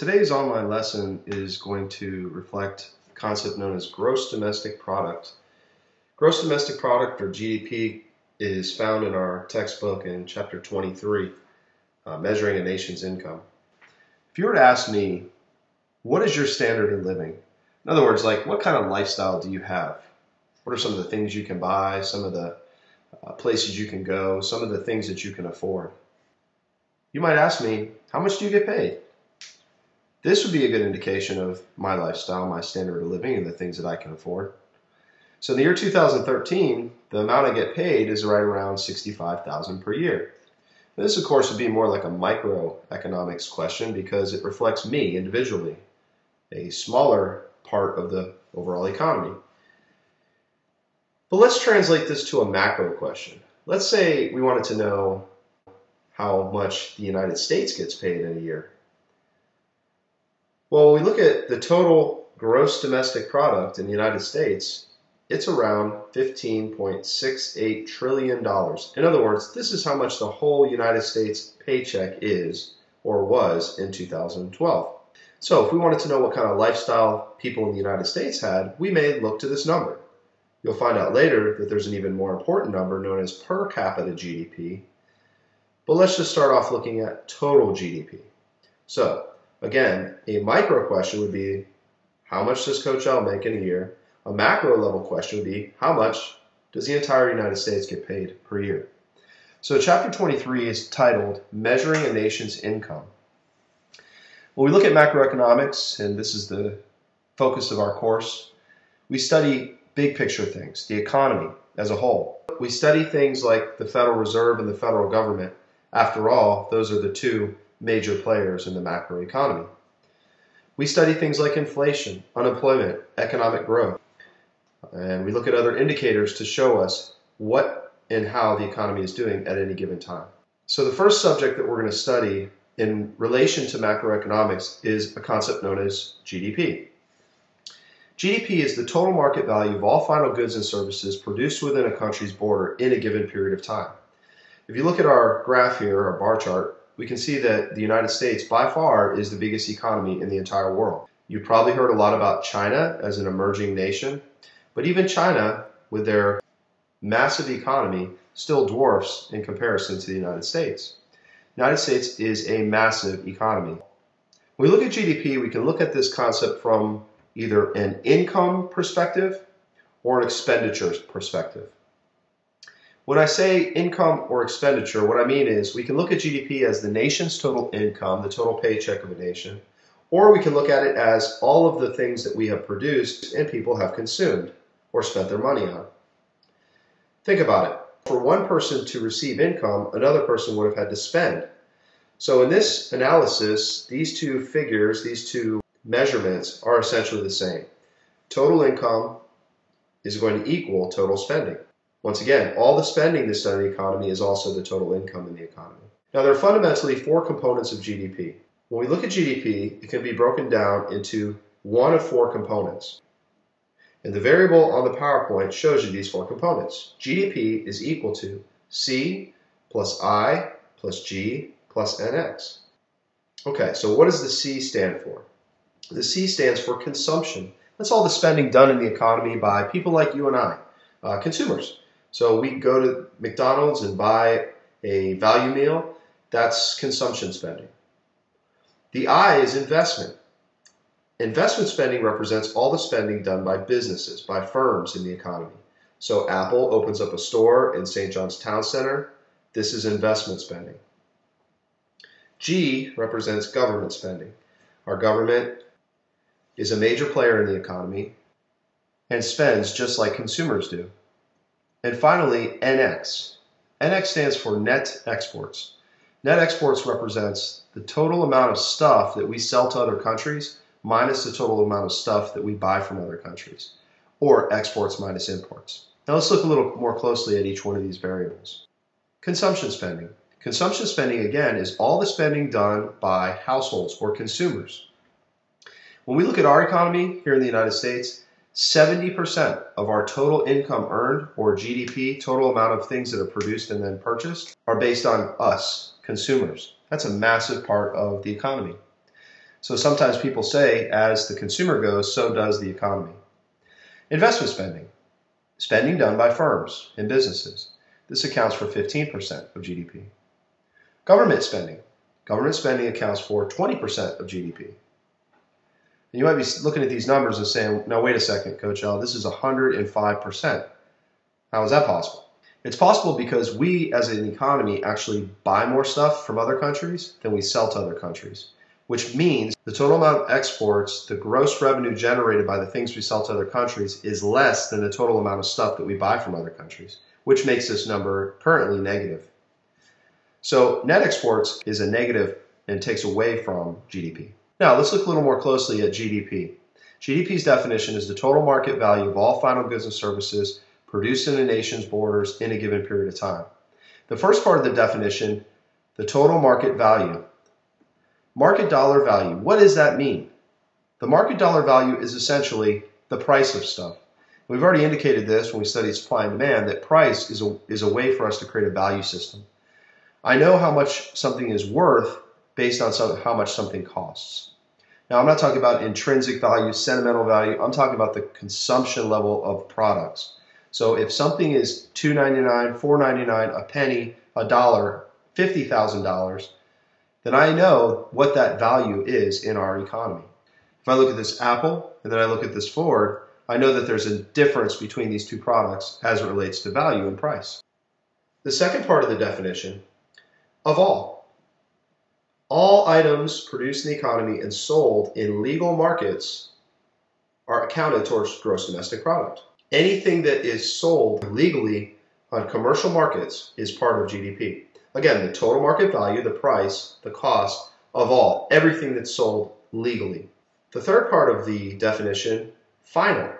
Today's online lesson is going to reflect a concept known as gross domestic product. Gross domestic product or GDP is found in our textbook in chapter 23, uh, Measuring a Nation's Income. If you were to ask me, what is your standard of living? In other words, like what kind of lifestyle do you have? What are some of the things you can buy, some of the uh, places you can go, some of the things that you can afford? You might ask me, how much do you get paid? This would be a good indication of my lifestyle, my standard of living, and the things that I can afford. So in the year 2013, the amount I get paid is right around 65,000 per year. This, of course, would be more like a microeconomics question because it reflects me individually, a smaller part of the overall economy. But let's translate this to a macro question. Let's say we wanted to know how much the United States gets paid in a year. Well, when we look at the total gross domestic product in the United States, it's around $15.68 trillion. In other words, this is how much the whole United States paycheck is or was in 2012. So if we wanted to know what kind of lifestyle people in the United States had, we may look to this number. You'll find out later that there's an even more important number known as per capita GDP. But let's just start off looking at total GDP. So Again, a micro question would be how much does Coach L make in a year? A macro level question would be how much does the entire United States get paid per year? So, chapter 23 is titled Measuring a Nation's Income. When we look at macroeconomics, and this is the focus of our course, we study big picture things, the economy as a whole. We study things like the Federal Reserve and the federal government. After all, those are the two major players in the macroeconomy. We study things like inflation, unemployment, economic growth, and we look at other indicators to show us what and how the economy is doing at any given time. So, the first subject that we're going to study in relation to macroeconomics is a concept known as GDP. GDP is the total market value of all final goods and services produced within a country's border in a given period of time. If you look at our graph here, our bar chart, we can see that the United States by far is the biggest economy in the entire world. You've probably heard a lot about China as an emerging nation, but even China, with their massive economy, still dwarfs in comparison to the United States. The United States is a massive economy. When we look at GDP, we can look at this concept from either an income perspective or an expenditures perspective. When I say income or expenditure, what I mean is we can look at GDP as the nation's total income, the total paycheck of a nation, or we can look at it as all of the things that we have produced and people have consumed or spent their money on. Think about it. For one person to receive income, another person would have had to spend. So in this analysis, these two figures, these two measurements are essentially the same. Total income is going to equal total spending. Once again, all the spending that's done in the economy is also the total income in the economy. Now, there are fundamentally four components of GDP. When we look at GDP, it can be broken down into one of four components. And the variable on the PowerPoint shows you these four components. GDP is equal to C plus I plus G plus NX. Okay, so what does the C stand for? The C stands for consumption. That's all the spending done in the economy by people like you and I, uh, consumers. So we go to McDonald's and buy a value meal, that's consumption spending. The I is investment. Investment spending represents all the spending done by businesses, by firms in the economy. So Apple opens up a store in St. John's Town Center. This is investment spending. G represents government spending. Our government is a major player in the economy and spends just like consumers do. And finally, NX. NX stands for net exports. Net exports represents the total amount of stuff that we sell to other countries minus the total amount of stuff that we buy from other countries, or exports minus imports. Now let's look a little more closely at each one of these variables. Consumption spending. Consumption spending, again, is all the spending done by households or consumers. When we look at our economy here in the United States, 70% of our total income earned, or GDP, total amount of things that are produced and then purchased, are based on us, consumers. That's a massive part of the economy. So sometimes people say, as the consumer goes, so does the economy. Investment spending, spending done by firms and businesses. This accounts for 15% of GDP. Government spending, government spending accounts for 20% of GDP. You might be looking at these numbers and saying, now wait a second, Coach L, this is 105%. How is that possible? It's possible because we as an economy actually buy more stuff from other countries than we sell to other countries, which means the total amount of exports, the gross revenue generated by the things we sell to other countries is less than the total amount of stuff that we buy from other countries, which makes this number currently negative. So net exports is a negative and takes away from GDP. Now let's look a little more closely at GDP. GDP's definition is the total market value of all final goods and services produced in a nation's borders in a given period of time. The first part of the definition, the total market value. Market dollar value, what does that mean? The market dollar value is essentially the price of stuff. We've already indicated this when we studied supply and demand that price is a, is a way for us to create a value system. I know how much something is worth based on some, how much something costs. Now, I'm not talking about intrinsic value, sentimental value. I'm talking about the consumption level of products. So if something is $2.99, $4.99, a penny, a dollar, $50,000, then I know what that value is in our economy. If I look at this Apple and then I look at this Ford, I know that there's a difference between these two products as it relates to value and price. The second part of the definition, of all. All items produced in the economy and sold in legal markets are accounted towards gross domestic product anything that is sold legally on commercial markets is part of GDP. Again, the total market value, the price, the cost of all, everything that's sold legally. The third part of the definition, final.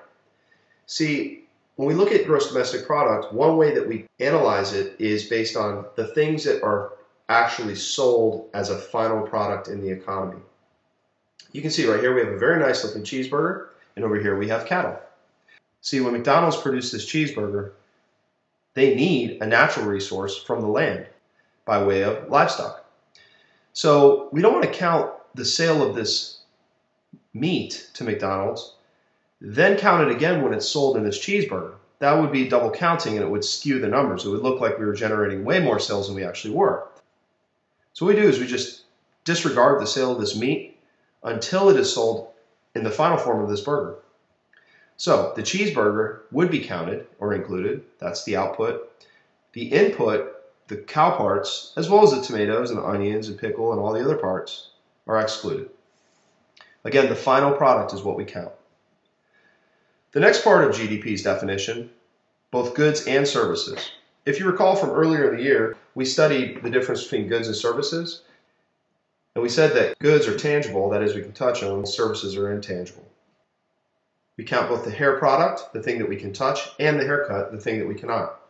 See, when we look at gross domestic product, one way that we analyze it is based on the things that are actually sold as a final product in the economy. You can see right here we have a very nice looking cheeseburger, and over here we have cattle. See, when McDonald's produced this cheeseburger, they need a natural resource from the land by way of livestock. So we don't want to count the sale of this meat to McDonald's, then count it again when it's sold in this cheeseburger. That would be double counting and it would skew the numbers. It would look like we were generating way more sales than we actually were. So what we do is we just disregard the sale of this meat until it is sold in the final form of this burger. So the cheeseburger would be counted or included. That's the output. The input, the cow parts, as well as the tomatoes and the onions and pickle and all the other parts, are excluded. Again, the final product is what we count. The next part of GDP's definition, both goods and services. If you recall from earlier in the year, we studied the difference between goods and services. And we said that goods are tangible, that is, we can touch them, services are intangible. We count both the hair product, the thing that we can touch, and the haircut, the thing that we cannot.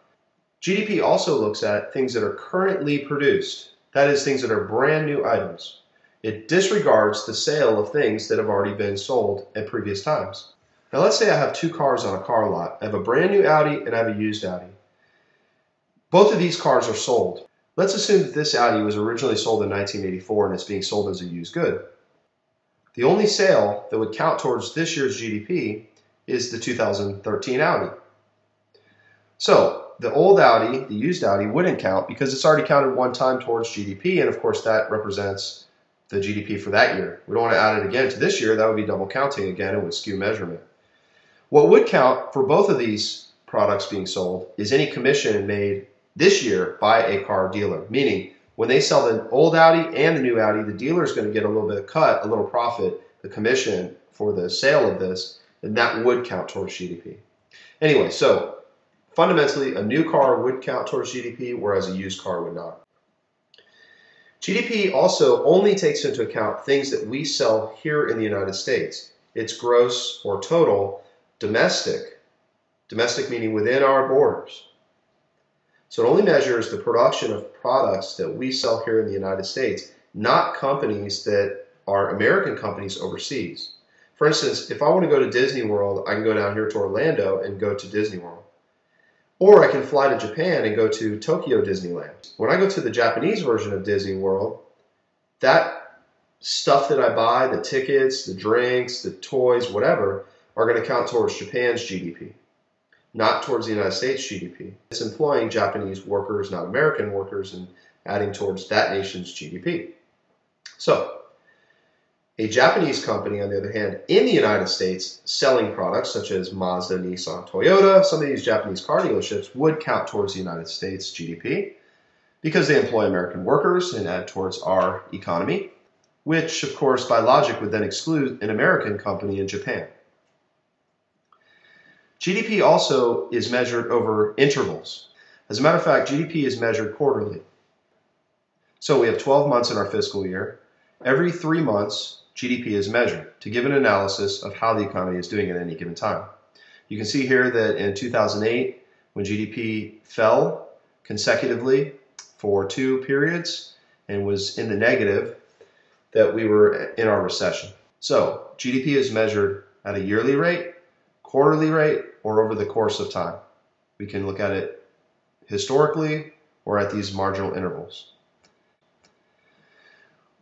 GDP also looks at things that are currently produced, that is, things that are brand new items. It disregards the sale of things that have already been sold at previous times. Now, let's say I have two cars on a car lot. I have a brand new Audi and I have a used Audi. Both of these cars are sold. Let's assume that this Audi was originally sold in 1984 and it's being sold as a used good. The only sale that would count towards this year's GDP is the 2013 Audi. So the old Audi, the used Audi, wouldn't count because it's already counted one time towards GDP, and of course that represents the GDP for that year. We don't want to add it again to this year, that would be double counting again, and would skew measurement. What would count for both of these products being sold is any commission made this year by a car dealer, meaning when they sell the old Audi and the new Audi, the dealer is going to get a little bit of cut, a little profit, the commission for the sale of this, and that would count towards GDP. Anyway, so fundamentally, a new car would count towards GDP, whereas a used car would not. GDP also only takes into account things that we sell here in the United States. It's gross or total domestic, domestic meaning within our borders. So it only measures the production of products that we sell here in the United States, not companies that are American companies overseas. For instance, if I want to go to Disney World, I can go down here to Orlando and go to Disney World. Or I can fly to Japan and go to Tokyo Disneyland. When I go to the Japanese version of Disney World, that stuff that I buy, the tickets, the drinks, the toys, whatever, are going to count towards Japan's GDP, not towards the United States GDP. It's employing Japanese workers, not American workers, and adding towards that nation's GDP. So, a Japanese company, on the other hand, in the United States, selling products such as Mazda, Nissan, Toyota, some of these Japanese car dealerships would count towards the United States GDP because they employ American workers and add towards our economy, which, of course, by logic would then exclude an American company in Japan. GDP also is measured over intervals. As a matter of fact, GDP is measured quarterly. So we have 12 months in our fiscal year. Every three months, GDP is measured to give an analysis of how the economy is doing at any given time. You can see here that in 2008, when GDP fell consecutively for two periods and was in the negative, that we were in our recession. So GDP is measured at a yearly rate, quarterly rate, or over the course of time. We can look at it historically or at these marginal intervals.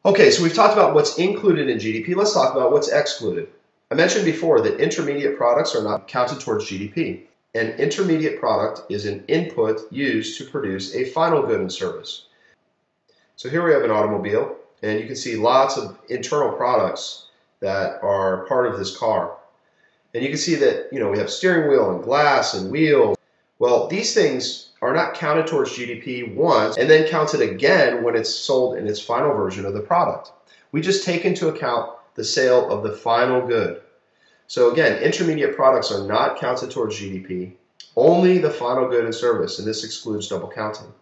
Okay, so we've talked about what's included in GDP. Let's talk about what's excluded. I mentioned before that intermediate products are not counted towards GDP. An intermediate product is an input used to produce a final good and service. So here we have an automobile, and you can see lots of internal products that are part of this car. And you can see that, you know, we have steering wheel and glass and wheels. Well, these things are not counted towards GDP once and then counted again when it's sold in its final version of the product. We just take into account the sale of the final good. So again, intermediate products are not counted towards GDP, only the final good and service, and this excludes double counting.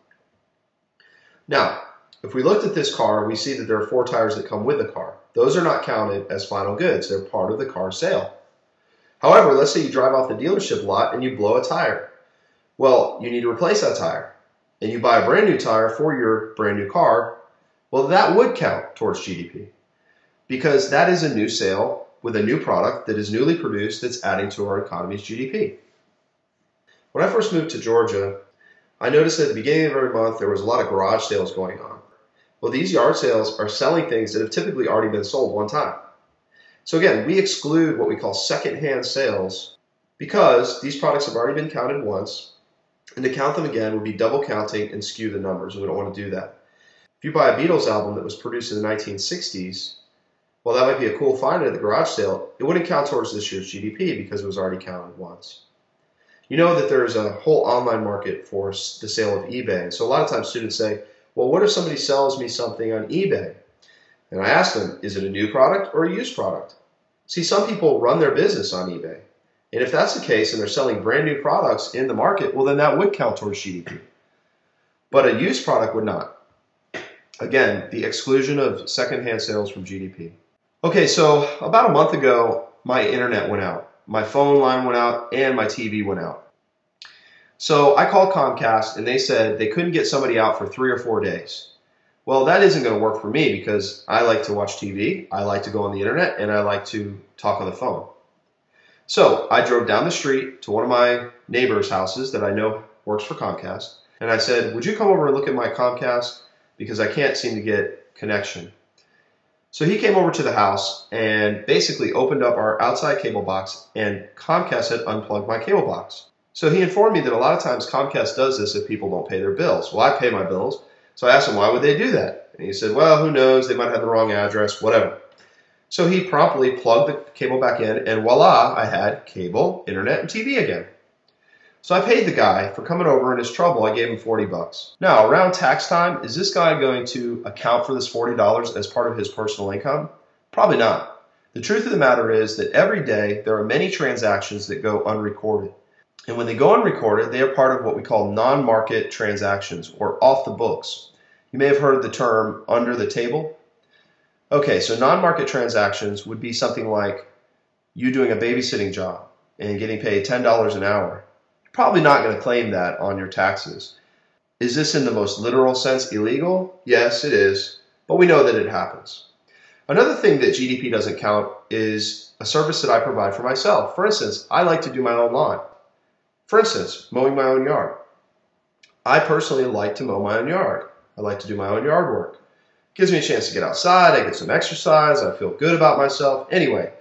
Now, if we looked at this car, we see that there are four tires that come with the car. Those are not counted as final goods. They're part of the car sale. However, let's say you drive off the dealership lot and you blow a tire. Well, you need to replace that tire. And you buy a brand new tire for your brand new car. Well, that would count towards GDP because that is a new sale with a new product that is newly produced that's adding to our economy's GDP. When I first moved to Georgia, I noticed at the beginning of every month there was a lot of garage sales going on. Well, these yard sales are selling things that have typically already been sold one time. So again, we exclude what we call secondhand sales because these products have already been counted once and to count them again would be double counting and skew the numbers. We don't want to do that. If you buy a Beatles album that was produced in the 1960s, well, that might be a cool find at the garage sale. It wouldn't count towards this year's GDP because it was already counted once. You know that there's a whole online market for the sale of eBay. So a lot of times students say, well, what if somebody sells me something on eBay? And I ask them, is it a new product or a used product? See, some people run their business on eBay. And if that's the case and they're selling brand new products in the market, well, then that would count towards GDP. But a used product would not. Again, the exclusion of secondhand sales from GDP. Okay, so about a month ago, my internet went out. My phone line went out and my TV went out. So I called Comcast and they said they couldn't get somebody out for three or four days. Well, that isn't going to work for me because I like to watch TV, I like to go on the internet, and I like to talk on the phone. So I drove down the street to one of my neighbor's houses that I know works for Comcast, and I said, Would you come over and look at my Comcast? Because I can't seem to get connection. So he came over to the house and basically opened up our outside cable box, and Comcast had unplugged my cable box. So he informed me that a lot of times Comcast does this if people don't pay their bills. Well, I pay my bills. So I asked him, why would they do that? And he said, well, who knows? They might have the wrong address, whatever. So he promptly plugged the cable back in, and voila, I had cable, internet, and TV again. So I paid the guy for coming over in his trouble. I gave him 40 bucks. Now, around tax time, is this guy going to account for this $40 as part of his personal income? Probably not. The truth of the matter is that every day there are many transactions that go unrecorded. And when they go unrecorded, they are part of what we call non market transactions or off the books. You may have heard the term under the table. Okay, so non-market transactions would be something like you doing a babysitting job and getting paid $10 an hour. You're probably not going to claim that on your taxes. Is this in the most literal sense illegal? Yes, it is, but we know that it happens. Another thing that GDP doesn't count is a service that I provide for myself. For instance, I like to do my own lawn. For instance, mowing my own yard. I personally like to mow my own yard. I like to do my own yard work. Gives me a chance to get outside, I get some exercise, I feel good about myself. Anyway,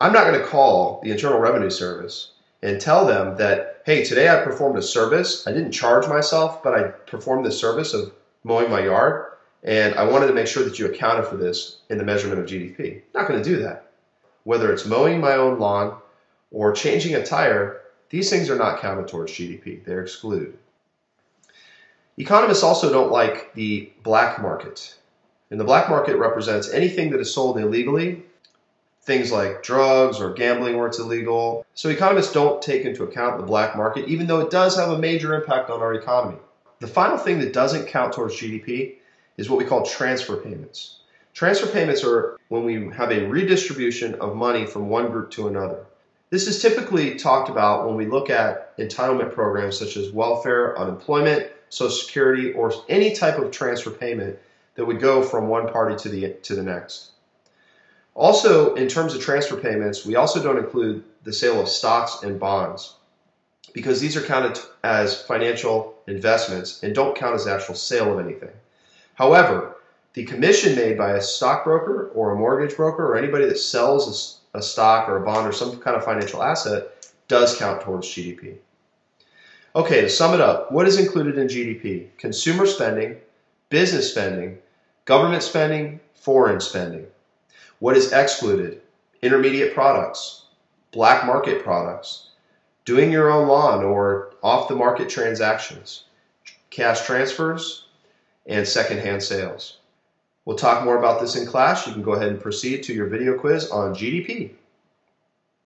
I'm not going to call the Internal Revenue Service and tell them that, hey, today I performed a service. I didn't charge myself, but I performed the service of mowing my yard, and I wanted to make sure that you accounted for this in the measurement of GDP. Not going to do that. Whether it's mowing my own lawn or changing a tire, these things are not counted towards GDP. They're excluded. Economists also don't like the black market. And the black market represents anything that is sold illegally, things like drugs or gambling where it's illegal. So economists don't take into account the black market, even though it does have a major impact on our economy. The final thing that doesn't count towards GDP is what we call transfer payments. Transfer payments are when we have a redistribution of money from one group to another. This is typically talked about when we look at entitlement programs such as welfare, unemployment, Social Security, or any type of transfer payment that would go from one party to the, to the next. Also, in terms of transfer payments, we also don't include the sale of stocks and bonds because these are counted as financial investments and don't count as actual sale of anything. However, the commission made by a stockbroker or a mortgage broker or anybody that sells a, a stock or a bond or some kind of financial asset does count towards GDP. Okay, to sum it up, what is included in GDP? Consumer spending, business spending, government spending, foreign spending. What is excluded? Intermediate products, black market products, doing your own lawn or off the market transactions, cash transfers, and secondhand sales. We'll talk more about this in class. You can go ahead and proceed to your video quiz on GDP.